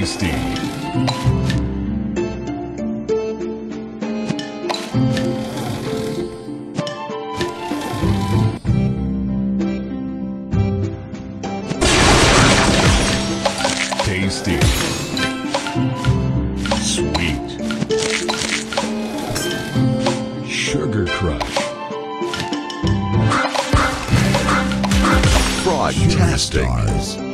Tasty. Tasty. Sweet. Sugar Crush. Stars.